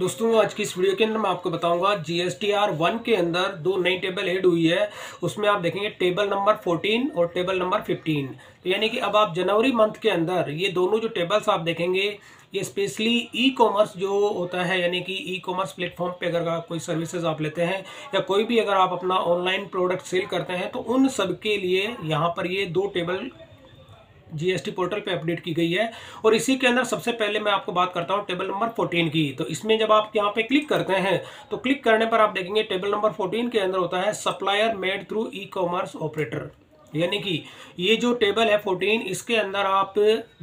दोस्तों, आज की इस वीडियो के अंदर मैं आपको बताऊँगा G S T R one के अंदर दो नई टेबल ऐड हुई है। उसमें आप देखेंगे टेबल नंबर 14 और टेबल नंबर 15 तो यानी कि अब आप जनवरी मंथ के अंदर ये दोनों जो टेबल्स आप देखेंगे, ये स्पेशली ई कॉमर्स जो होता है, यानी कि ई कॉमर्स प्लेटफॉर्म पे अगर आप कोई सर्विसेज़ आप लेते हैं, या कोई भी अगर आप अपना ऑनलाइन प्रोडक्ट सेल करते हैं तो उन सब के लिए यहाँ पर ये दो टेबल जीएसटी पोर्टल पे अपडेट की गई है। और इसी के अंदर सबसे पहले मैं आपको बात करता हूँ टेबल नंबर 14 की। तो इसमें जब आप यहाँ पे क्लिक करते हैं तो क्लिक करने पर आप देखेंगे टेबल नंबर 14 के अंदर होता है supplier made through e commerce operator यानी कि ये जो टेबल है 14 इसके अंदर आप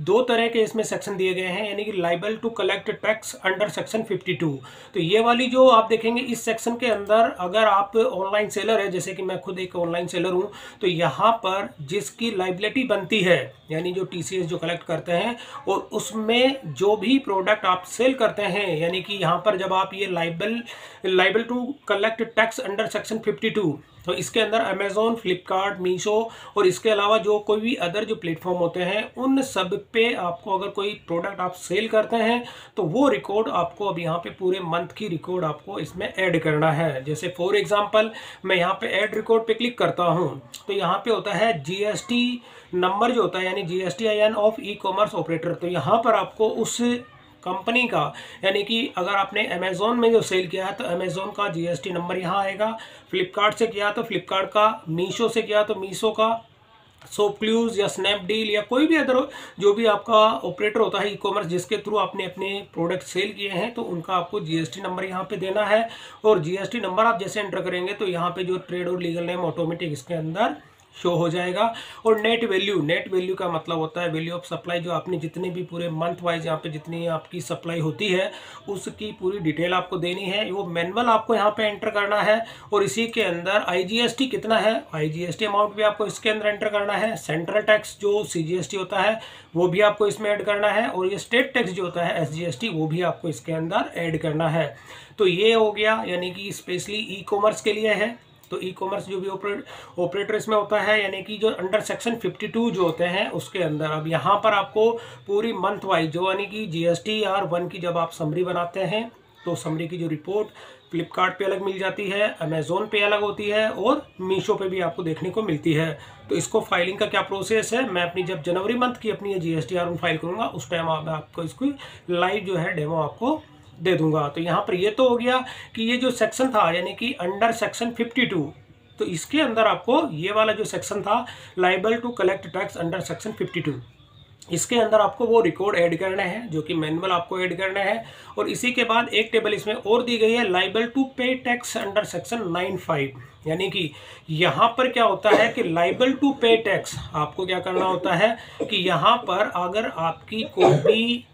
दो तरह के इसमें सेक्शन दिए गए हैं, यानी कि liable to collect tax under section 52 तो ये वाली जो आप देखेंगे, इस सेक्शन के अंदर अगर आप ऑनलाइन सेलर है, जैसे कि मैं खुद एक ऑनलाइन सेलर हूँ तो यहाँ पर जिसकी लाइबिलिटी बनती है, यानी जो टीसीएस जो कलेक्ट करते हैं, और उसमें जो भी प्रोडक्ट आप सेल करते हैं, यानी कि यहाँ पर जब आप ये liable liable to collect tax under section fifty तो इसके अंदर अमेजोन फ्लिपकार्ट मीशो और इसके अलावा जो कोई भी अदर जो प्लेटफॉर्म होते हैं, उन सब पे आपको अगर कोई प्रोडक्ट आप सेल करते हैं तो वो रिकॉर्ड आपको अब यहाँ पे पूरे मंथ की रिकॉर्ड आपको इसमें ऐड करना है। जैसे फॉर एग्जांपल मैं यहाँ पे ऐड रिकॉर्ड पे क्लिक करता हूँ तो यहाँ पे होता है जीएसटी नंबर जो होता है, यानी I N of e commerce operator तो यहाँ पर आपको उस कंपनी का, यानी कि अगर आपने अमेजोन में जो सेल किया है तो अमेजोन का जीएसटी नंबर यहाँ आएगा। फ्लिपकार्ट से किया तो फ्लिपकार्ट का मीशो से किया तो मीशो का। सोपक्लूज या स्नैपडील या कोई भी अदर जो भी आपका ऑपरेटर होता है ई कॉमर्स जिसके थ्रू आपने अपने प्रोडक्ट सेल किए हैं तो उनका आपको जीएसटी नंबर यहाँ पे देना है। और जीएसटी नंबर आप जैसे एंटर करेंगे तो यहाँ पे जो ट्रेड और लीगल नेम ऑटोमेटिक इसके अंदर शो हो जाएगा। और नेट वैल्यू नेट वैल्यू का मतलब होता है वैल्यू ऑफ़ सप्लाई जो आपने जितने भी पूरे मंथ वाइज यहाँ पे जितनी आपकी सप्लाई होती है, उसकी पूरी डिटेल आपको देनी है। वो मैनुअल आपको यहाँ पे एंटर करना है और इसी के अंदर आईजीएसटी कितना है? आईजीएसटी अमाउंट भी आपको इसके अंदर एंटर करना है। सेंट्रल टैक्स जो सीजीएसटी होता है, वो भी आपको इसमें ऐड करना है और ये स्टेट टैक्स जो होता है एसजीएसटी वो भी आपको इसके अंदर ऐड करना है। तो ये हो गया, यानी कि स्पेशली ई कॉमर्स के लिए है। तो ई कॉमर्स जो भी ऑपरेट ऑपरेटर इसमें होता है यानी कि जो अंडर सेक्शन 52 जो होते हैं उसके अंदर। अब यहाँ पर आपको पूरी मंथ वाइज जो यानी कि जीएसटी आर वन की जब आप समरी बनाते हैं तो समरी की जो रिपोर्ट फ्लिपकार्ट पे अलग मिल जाती है अमेजोन पे अलग होती है और मीशो पे भी आपको देखने को मिलती है। तो इसको फाइलिंग का क्या प्रोसेस है? मैं अपनी जब जनवरी मंथ की अपनी G S T R file करूँगा उस टाइम आप, आपको इसकी लाइव जो है डेमो आपको दे दूँगा। तो यहाँ पर ये तो हो गया कि ये जो सेक्शन था, यानी कि अंडर सेक्शन 52 तो इसके अंदर आपको ये वाला जो सेक्शन था liable to collect tax under section 52 इसके अंदर आपको वो रिकॉर्ड ऐड करना है, जो कि मैनुअल आपको ऐड करना है, और इसी के बाद एक टेबल इसमें और दी गई है liable to pay tax under section 95 यानी कि यहाँ पर क्या होता है कि लाइबल टू पे टैक्स आपको क्या करना होता है कि यहाँ पर अगर आपकी कोई भी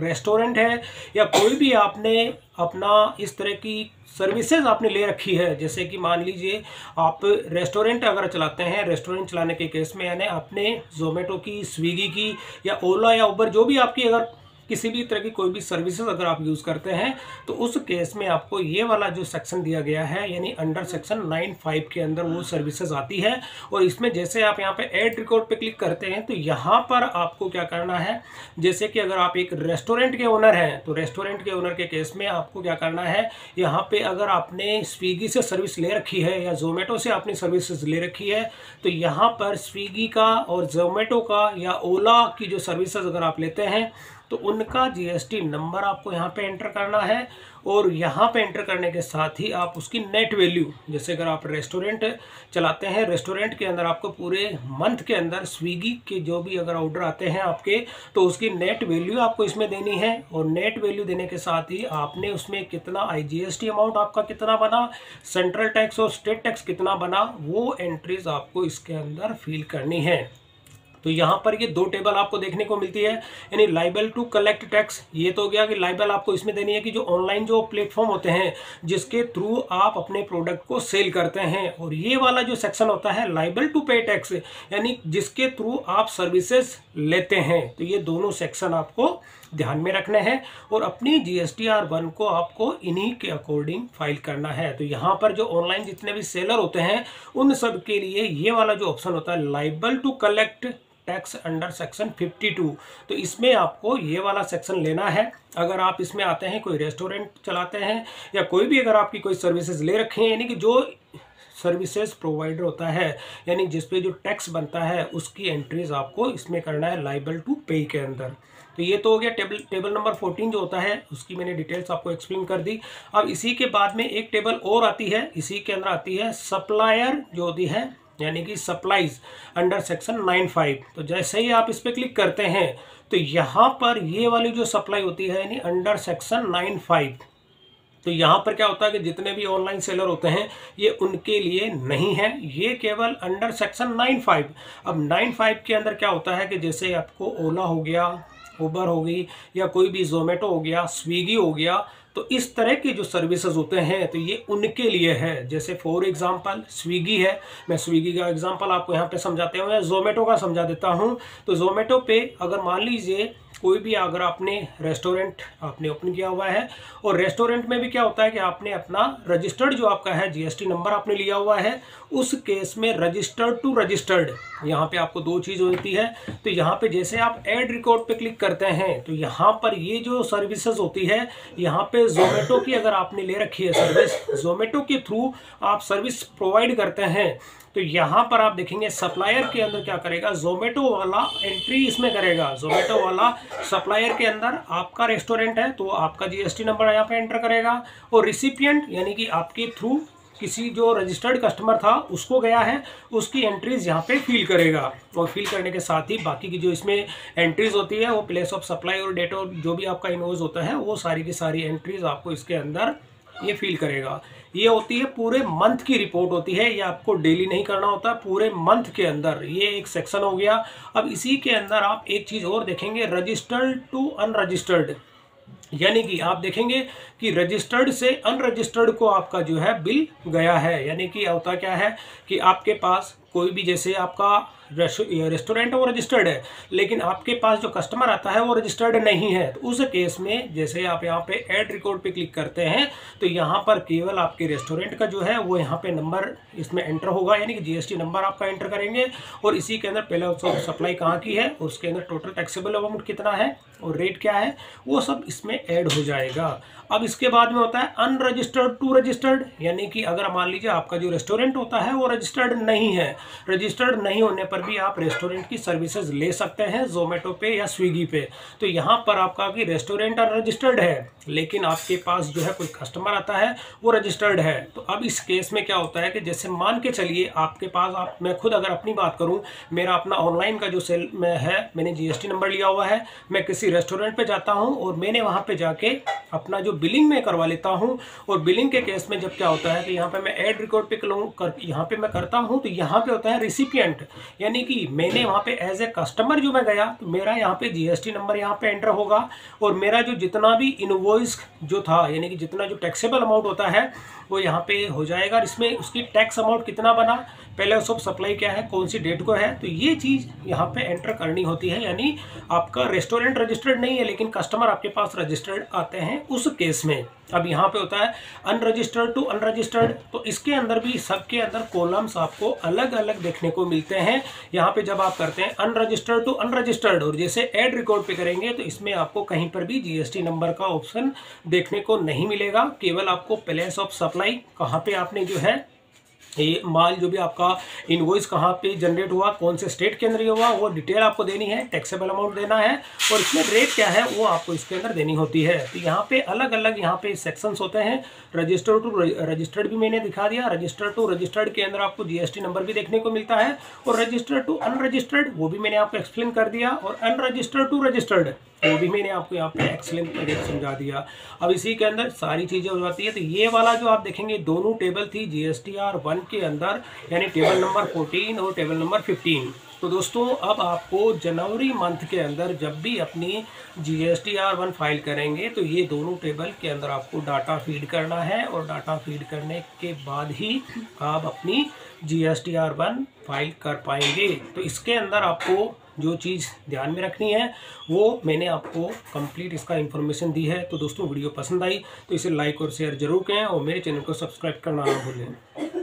रेस्टोरेंट है या कोई भी आपने अपना इस तरह की सर्विसेज़ आपने ले रखी है, जैसे कि मान लीजिए आप रेस्टोरेंट अगर चलाते हैं, रेस्टोरेंट चलाने के केस में यानी आपने जोमेटो की स्विगी की या ओला या उबर जो भी आपकी अगर किसी भी तरह की कोई भी सर्विसेज़ अगर आप यूज़ करते हैं तो उस केस में आपको ये वाला जो सेक्शन दिया गया है, यानी अंडर सेक्शन नाइन फाइव के अंदर वो सर्विसेज़ आती है। और इसमें जैसे आप यहाँ पे एड रिकॉर्ड पे क्लिक करते हैं तो यहाँ पर आपको क्या करना है, जैसे कि अगर आप एक रेस्टोरेंट के ओनर हैं तो रेस्टोरेंट के ओनर के केस में आपको क्या करना है, यहाँ पे अगर आपने स्विगी से सर्विस ले रखी है या जोमेटो से आपने सर्विसेज़ ले रखी है तो यहाँ पर स्विगी का और जोमेटो का या ओला की जो सर्विसेज़ अगर आप लेते हैं तो उनका जीएसटी नंबर आपको यहाँ पे एंटर करना है और यहाँ पे एंटर करने के साथ ही आप उसकी नेट वैल्यू जैसे अगर आप रेस्टोरेंट चलाते हैं रेस्टोरेंट के अंदर आपको पूरे मंथ के अंदर स्विगी के जो भी अगर ऑर्डर आते हैं आपके तो उसकी नेट वैल्यू आपको इसमें देनी है और नेट वैल्यू देने के साथ ही आपने उसमें कितना आईजीएसटी अमाउंट आपका कितना बना सेंट्रल टैक्स और स्टेट टैक्स कितना बना, वो एंट्रीज आपको इसके अंदर फिल करनी है। तो यहाँ पर ये दो टेबल आपको देखने को मिलती है, यानी लाइबल टू कलेक्ट टैक्स ये तो हो गया कि लाइबल आपको इसमें देनी है कि जो ऑनलाइन जो प्लेटफॉर्म होते हैं, जिसके थ्रू आप अपने प्रोडक्ट को सेल करते हैं, और ये वाला जो सेक्शन होता है लाइबल टू पे टैक्स यानी जिसके थ्रू आप सर्विसेज़ लेते हैं तो ये दोनों सेक्शन आपको ध्यान में रखने हैं, और अपनी जी एस आर वन को आपको इन्हीं के अकॉर्डिंग फ़ाइल करना है। तो यहाँ पर जो ऑनलाइन जितने भी सेलर होते हैं, उन सब के लिए ये वाला जो ऑप्शन होता है liable to collect tax under section 52 तो इसमें आपको ये वाला सेक्शन लेना है। अगर आप इसमें आते हैं, कोई रेस्टोरेंट चलाते हैं, या कोई भी अगर आपकी कोई सर्विसेज़ ले रखे हैं, यानी कि जो सर्विसेज़ प्रोवाइडर होता है, यानी जिस पे जो टैक्स बनता है, उसकी एंट्रीज आपको इसमें करना है लाइबल टू पे के अंदर। तो ये तो हो गया टेबल टेबल नंबर फोर्टीन जो होता है, उसकी मैंने डिटेल्स आपको एक्सप्लेन कर दी। अब इसी के बाद में एक टेबल और आती है, इसी के अंदर आती है सप्लायर जो होती है यानी कि supplies under section nine five तो जैसे ही आप इस पर क्लिक करते हैं तो यहाँ पर ये वाली जो सप्लाई होती है, यानी अंडर सेक्शन नाइन फाइव तो यहाँ पर क्या होता है कि जितने भी ऑनलाइन सेलर होते हैं, ये उनके लिए नहीं है। ये केवल अंडर सेक्शन नाइन फाइव अब नाइन फाइव के अंदर क्या होता है कि जैसे आपको ओला हो गया उबर हो गई, या कोई भी जोमेटो हो गया स्विगी हो गया तो इस तरह के जो सर्विसेज़ होते हैं तो ये उनके लिए है। जैसे फॉर एग्जांपल स्विगी है। मैं स्विगी का एग्जांपल आपको यहाँ पे समझाते हुए जोमेटो का समझा देता हूँ। तो जोमेटो पे अगर मान लीजिए कोई भी अगर आपने रेस्टोरेंट आपने ओपन किया हुआ है, और रेस्टोरेंट में भी क्या होता है कि आपने अपना रजिस्टर्ड जो आपका है जीएसटी नंबर आपने लिया हुआ है, उस केस में रजिस्टर्ड टू रजिस्टर्ड यहाँ पे आपको दो चीज़ होती है। तो यहाँ पे जैसे आप एड रिकॉर्ड पे क्लिक करते हैं तो यहाँ पर ये जो सर्विसेज़ होती है, यहाँ पे जोमेटो की अगर आपने ले रखी है सर्विस जोमेटो के थ्रू आप सर्विस प्रोवाइड करते हैं तो यहाँ पर आप देखेंगे सप्लायर के अंदर क्या करेगा? जोमेटो वाला एंट्री इसमें करेगा। जोमेटो वाला सप्लायर के अंदर आपका रेस्टोरेंट है तो आपका जीएसटी नंबर यहाँ पे एंटर करेगा। और रिसिपियंट यानी कि आपके थ्रू किसी जो रजिस्टर्ड कस्टमर था, उसको गया है, उसकी एंट्रीज यहाँ पे फिल करेगा। और फिल करने के साथ ही बाकी की जो इसमें एंट्रीज होती है, वो प्लेस ऑफ़ सप्लाई और डेट और जो भी आपका इनवॉइस होता है, वो सारी की सारी एंट्रीज आपको इसके अंदर ये फील करेगा। ये होती है पूरे मंथ की रिपोर्ट होती है, ये आपको डेली नहीं करना होता, पूरे मंथ के अंदर। ये एक सेक्शन हो गया। अब इसी के अंदर आप एक चीज़ और देखेंगे रजिस्टर्ड टू अनरजिस्टर्ड यानी कि आप देखेंगे कि रजिस्टर्ड से अनरजिस्टर्ड को आपका जो है बिल गया है। यानी कि होता क्या है कि आपके पास कोई भी जैसे आपका रेस्टोरेंट वो रजिस्टर्ड है। लेकिन आपके पास जो कस्टमर आता है, वो रजिस्टर्ड नहीं है। तो उस केस में जैसे आप यहाँ पे ऐड रिकॉर्ड पे क्लिक करते हैं तो यहाँ पर केवल आपके रेस्टोरेंट का जो है, वो यहाँ पे नंबर इसमें एंटर होगा। यानी कि जीएसटी नंबर आपका एंटर करेंगे। और इसी के अंदर पहले सप्लाई कहाँ की है, उसके अंदर टोटल टैक्सेबल अमाउंट कितना है और रेट क्या है, वो सब इसमें ऐड हो जाएगा। अब इसके बाद में होता है अनरजिस्टर्ड टू रजिस्टर्ड यानी कि अगर मान लीजिए आपका जो रेस्टोरेंट होता है वो रजिस्टर्ड नहीं है। रजिस्टर्ड नहीं होने पर भी आप रेस्टोरेंट की सर्विसेज़ ले सकते हैं जोमेटो पे या स्विगी पे। तो यहाँ पर आपका कि रेस्टोरेंट अनरजिस्टर्ड है, लेकिन आपके पास जो है कोई कस्टमर आता है, वो रजिस्टर्ड है। तो अब इस केस में क्या होता है कि जैसे मान के चलिए आपके पास आप, मैं खुद अगर अपनी बात करूँ, मेरा अपना ऑनलाइन का जो सेल में है, मैंने जीएसटी नंबर लिया हुआ है, मैं किसी रेस्टोरेंट पे जाता हूँ और मैंने वहाँ पे जाके अपना जो बिलिंग में करवा लेता हूँ। और बिलिंग के केस में जब क्या होता है कि यहाँ पे मैं एड रिकॉर्ड पे कर यहाँ पे मैं करता हूँ तो यहाँ पे होता है रिसिपियंट यानी कि मैंने वहाँ पे एज ए कस्टमर जो मैं गया तो मेरा यहाँ पे जीएसटी नंबर यहाँ पे एंटर होगा। और मेरा जो जितना भी इनवॉइस जो था, यानी कि जितना जो टैक्सेबल अमाउंट होता है वो यहाँ पे हो जाएगा इसमें उसकी टैक्स अमाउंट कितना बना, पहले सब सप्लाई क्या है, कौन सी डेट को है तो ये चीज़ यहाँ पे एंटर करनी होती है, यानी आपका रेस्टोरेंट रजिस्टर्ड नहीं है, लेकिन कस्टमर आपके पास रजिस्टर्ड आते हैं उस केस में। अब यहाँ पे होता है अनरजिस्टर्ड टू अनरजिस्टर्ड तो इसके अंदर भी सबके अंदर कॉलम्स आपको अलग अलग देखने को मिलते हैं। यहाँ पे जब आप करते हैं अनरजिस्टर्ड टू अनरजिस्टर्ड और जैसे एड रिकॉर्ड पे करेंगे तो इसमें आपको कहीं पर भी जीएसटी नंबर का ऑप्शन देखने को नहीं मिलेगा, केवल आपको प्लेस ऑफ़ सप्लाई कहाँ पे आपने जो है, ये माल जो भी आपका इनवॉइस कहाँ पे जनरेट हुआ, कौन से स्टेट के अंदर ये हुआ, वो डिटेल आपको देनी है टैक्सेबल अमाउंट देना है और इसमें रेट क्या है, वो आपको इसके अंदर देनी होती है। तो यहाँ पे अलग अलग यहाँ पे सेक्शंस होते हैं। रजिस्टर्ड टू रजिस्टर्ड भी मैंने दिखा दिया। रजिस्टर्ड टू रजिस्टर्ड के अंदर आपको जीएसटी नंबर भी देखने को मिलता है और रजिस्टर्ड टू अनरजिस्टर्ड वो भी मैंने आपको एक्सप्लेन कर दिया और अनरजिस्टर्ड टू रजिस्टर्ड वो भी मैंने आपको यहाँ पे एक्सलेंट करके समझा दिया। अब इसी के अंदर सारी चीज़ें हो जाती है तो ये वाला जो आप देखेंगे, दोनों टेबल थी G S T R one के अंदर, यानी टेबल नंबर फोर्टीन और टेबल नंबर फिफ्टीन तो दोस्तों, अब आपको जनवरी मंथ के अंदर जब भी अपनी G S T R one file करेंगे तो ये दोनों टेबल के अंदर आपको डाटा फ़ीड करना है और डाटा फ़ीड करने के बाद ही आप अपनी G S T R one file कर पाएँगे। तो इसके अंदर आपको जो चीज़ ध्यान में रखनी है, वो मैंने आपको कंप्लीट इसका इन्फॉर्मेशन दी है। तो दोस्तों, वीडियो पसंद आई तो इसे लाइक और शेयर ज़रूर करें और मेरे चैनल को सब्सक्राइब करना ना भूलें।